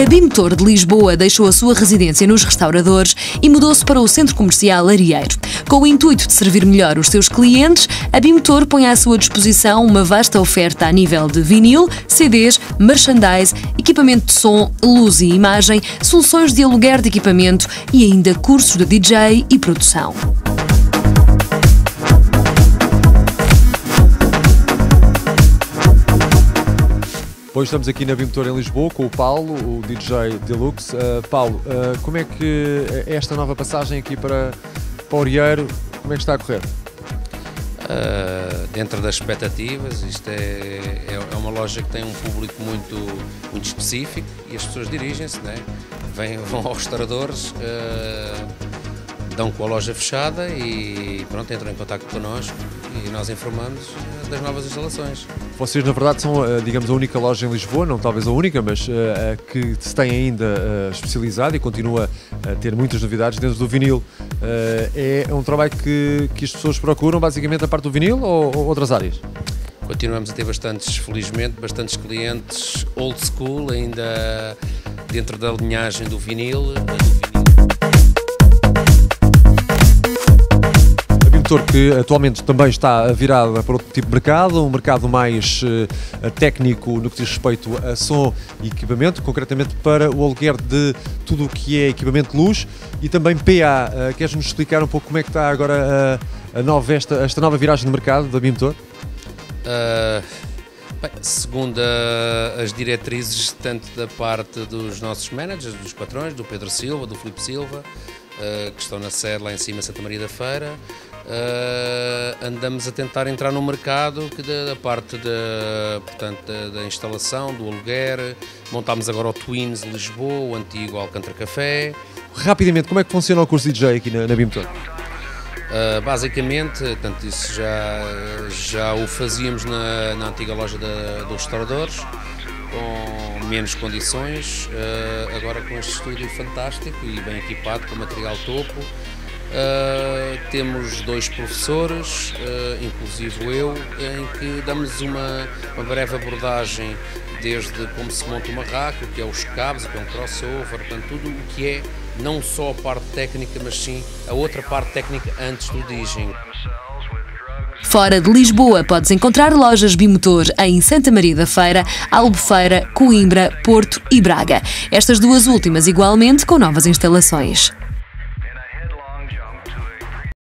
A Bimotor de Lisboa deixou a sua residência nos restauradores e mudou-se para o centro comercial Arieiro. Com o intuito de servir melhor os seus clientes, a Bimotor põe à sua disposição uma vasta oferta a nível de vinil, CDs, merchandise, equipamento de som, luz e imagem, soluções de aluguer de equipamento e ainda cursos de DJ e produção. Hoje estamos aqui na Bimotor em Lisboa com o Paulo, o DJ Deluxe. Uh, Paulo, uh, como é que é esta nova passagem aqui para, para Orieiro, como é que está a correr? Uh, dentro das expectativas, isto é, é, é, uma loja que tem um público muito, muito específico e as pessoas dirigem-se, né? Vêm, vão aos restauradores, dão com a loja fechada e pronto, entram em contato connosco e nós informamos das novas instalações. Vocês, na verdade, são, eh, digamos, a única loja em Lisboa, não talvez a única, mas uh, que se tem ainda uh, especializado e continua a ter muitas novidades dentro do vinil. Uh, é um trabalho que, que as pessoas procuram, basicamente, a parte do vinil ou, ou outras áreas? Continuamos a ter bastantes, felizmente, bastantes clientes old school, ainda dentro da linhagem do vinil. Do vinil. Setor que atualmente também está virado para outro tipo de mercado, um mercado mais uh, técnico no que diz respeito a som e equipamento, concretamente para o aluguer de tudo o que é equipamento de luz e também PA. Uh, Queres-nos explicar um pouco como é que está agora a, a nova, esta, esta nova viragem de mercado da Bimotor? Uh, bem, segundo as diretrizes, tanto da parte dos nossos managers, dos patrões, do Pedro Silva, do Filipe Silva, que estão na sede lá em cima, Santa Maria da Feira, uh, andamos a tentar entrar no mercado que da, da parte da, portanto, da, da, instalação, do aluguer. Montámos agora o Twins Lisboa, o antigo Alcântara Café. Rapidamente, como é que funciona o curso de DJ aqui na, na Bimton? Uh, basicamente, tanto isso já, já o fazíamos na, na antiga loja da, dos restauradores, com menos condições, uh, agora com este estúdio fantástico e bem equipado com material topo, Uh, temos dois professores, uh, inclusive eu, em que damos uma, uma breve abordagem desde como se monta uma raca, o que é os cabos, o que é um crossover, portanto, tudo o que é não só a parte técnica, mas sim a outra parte técnica antes do DJing. Fora de Lisboa, podes encontrar lojas Bimotor em Santa Maria da Feira, Albufeira, Coimbra, Porto e Braga. Estas duas últimas igualmente com novas instalações.